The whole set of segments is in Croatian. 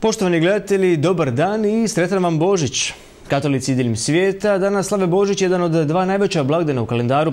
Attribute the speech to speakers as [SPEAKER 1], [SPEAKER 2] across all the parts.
[SPEAKER 1] Poštovani gledatelji, dobar dan i sretan vam Božić. Katolici diljem svijeta danas slave Božić jedan od dva najveća blagdana u kalendaru.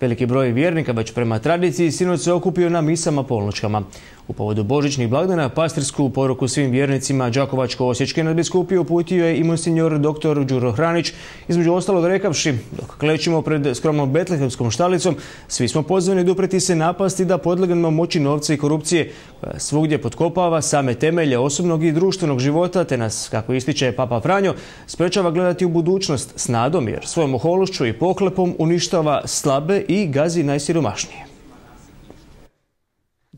[SPEAKER 1] Veliki broj vjernika već prema tradiciji sinoć se okupio na misama polnočkama. U povodu Božićnih blagdana pastirsku poruku svim vjernicima Đakovačko-Osječke nadbiskupije uputio je i monsignor dr. Đuro Hranić, između ostalog rekavši, dok klećimo pred skromnom betlehemskom štalicom, svi smo pozvani dupreti se napasti da podlegnemo moći novca i korupcije, svugdje potkopava same temelje osobnog i društvenog života, te nas, kako ističe Papa Franjo, sprečava gledati u budućnost s nadom, jer svojom ohološću i poklepom uništava slabe i gazi najsiromašnije.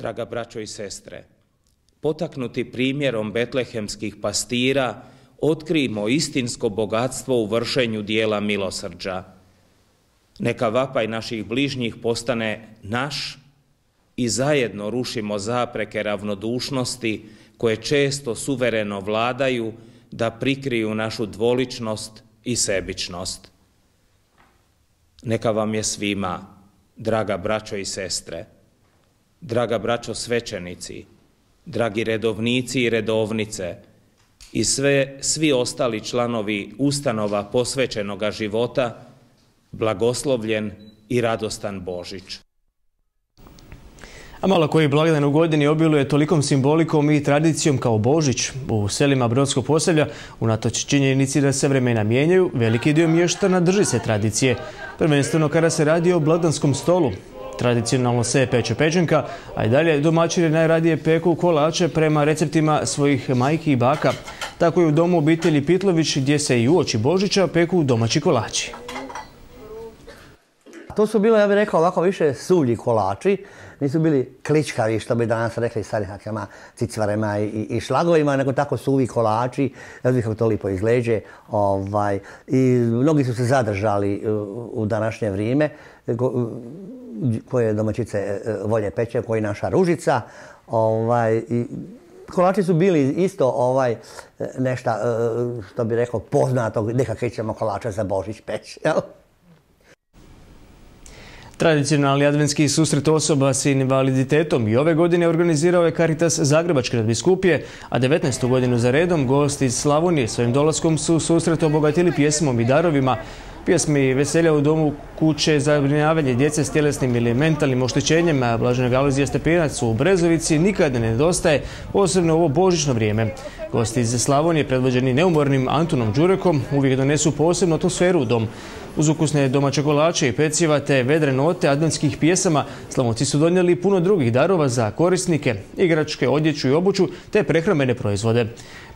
[SPEAKER 2] Draga braćo i sestre, potaknuti primjerom betlehemskih pastira, otkrijmo istinsko bogatstvo u vršenju dijela milosrđa. Neka vapaj naših bližnjih postane naš i zajedno rušimo zapreke ravnodušnosti koje često suvereno vladaju da prikriju našu dvoličnost i sebičnost. Neka vam je svima, draga braćo i sestre, draga braćo svećenici, dragi redovnici i redovnice i sve, svi ostali članovi ustanova posvećenoga života, blagoslovljen i radostan Božić.
[SPEAKER 1] A malo koji blagdan u godini obiluje tolikom simbolikom i tradicijom kao Božić u selima Brodskog poselja, unatoč činjenici da se vremena mijenjaju, veliki dio mještana drži se tradicije. Prvenstveno kada se radi o blagdanskom stolu, Tradicionalno se peče pečenka, a i dalje domaćini najradije peku kolače prema receptima svojih majki i baka. Tako i u domu obitelji Pitlović gdje se i uoči Božića peku domaći kolači.
[SPEAKER 3] To su bilo, ja bih rekao, ovako više sulji kolači. Nisu bili kličkavi, što bi danas rekli sarihakama, cicvarema i, i šlagovima, nego tako suvi kolači. Ja bih kako to lipo izgleđe. Ovaj, I mnogi su se zadržali u, u današnje vrijeme koje domaćice e, volje peče, koji naša ružica. Ovaj, i kolači su bili isto ovaj nešto, e, što bi rekao, poznatog, neka krećemo kolača za Božić peć. Jel?
[SPEAKER 1] Tradicionalni adventski susret osoba s invaliditetom i ove godine organizirao je Caritas Zagrebačke nadbiskupije, a 19. godinu za redom gosti iz Slavonije svojim dolaskom su susret obogatili pjesmom i darovima, Pjesmi Veselja u domu kuće za zabrinjavanje djece s tjelesnim ili mentalnim oštećenjem Blaženog Alozija Stepinac u Brezovici nikada ne nedostaje, posebno ovo božično vrijeme. Gosti iz Slavonije, predvođeni neumornim Antunom Đurekom, uvijek donesu posebnu atmosferu u dom. Uz ukusne domaće kolače i peciva te vedre note adventskih pjesama, Slavonci su donijeli puno drugih darova za korisnike, igračke, odjeću i obuću te prehrambene proizvode.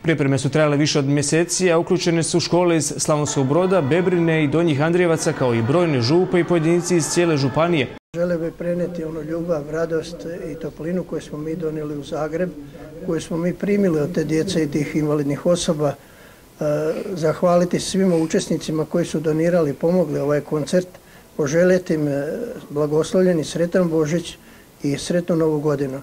[SPEAKER 1] Pripreme su trajale više od mjeseci, a uključene su škole iz Slavonskog broda, Bebrine i Donjih Andrijevaca kao i brojne župe i pojedinici iz cijele županije.
[SPEAKER 4] Žele bi preneti onu ljubav, radost i toplinu koju smo mi donijeli u Zagreb, koju smo mi primili od te djece i tih invalidnih osoba, zahvaliti svima učesnicima koji su donirali i pomogli ovaj koncert, poželjeti im blagoslovljeni sretan Božić i sretnu Novu godinu.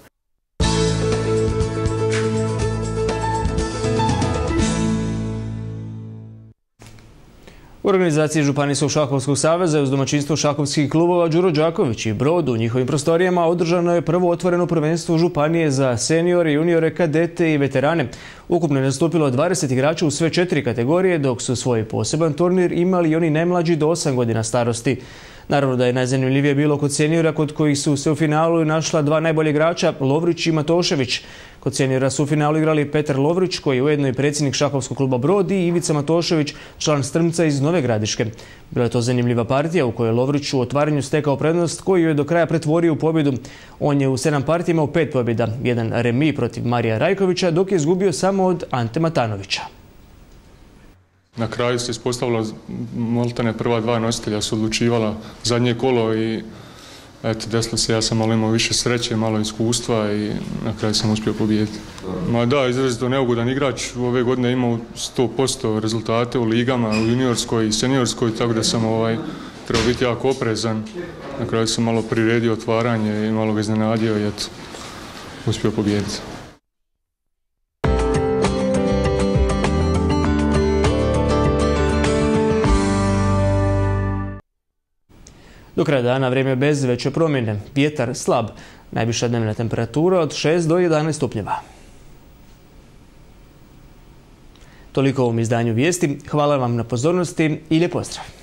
[SPEAKER 1] U organizaciji Županijskog šahovskog saveza uz domaćinstvo šahovskih klubova Đuro Đaković i Brod u njihovim prostorijama održano je prvo otvoreno prvenstvo Županije za seniore, juniore, kadete i veterane. Ukupno je nastupilo 20 igrača u sve četiri kategorije, dok su svoj poseban turnir imali i oni najmlađi do 8 godina starosti. Naravno da je najzanimljivije bilo kod seniora kod kojih su se u finalu našla dva najbolje igrača, Lovrić i Matošević. Kod seniora su u finalu igrali Petar Lovrić, koji je ujedno i predsjednik šahovskog kluba Brod i Ivica Matošević, član Strmca iz Nove Gradiške. Bila je to zanimljiva partija u kojoj je Lovrić u otvaranju stekao prednost koju je do kraja pretvorio u pobjedu. On je u sedam partija imao pet pobjeda, jedan remi protiv Marija Rajkovića, dok je izgubio samo od Ante Matanovića.
[SPEAKER 5] Na kraju se ispostavilo, Moltane prva dva nositelja su odlučivala zadnje kolo i eto, desilo se, ja sam malo imao više sreće, malo iskustva i na kraju sam uspio pobijediti. Ma da, izrazito neugodan igrač, ove godine imao 100% rezultate u ligama, u juniorskoj i seniorskoj, tako da sam ovaj, trebao biti jako oprezan. Na kraju sam malo priredio otvaranje i malo ga iznenadio i eto, uspio pobijediti.
[SPEAKER 1] Do kraja dana vrijeme bez veće promjene. Vjetar slab. Najviša dnevna temperatura od 6 do 11 stupnjeva. Toliko u ovom izdanju vijesti. Hvala vam na pozornosti i lijep pozdrav.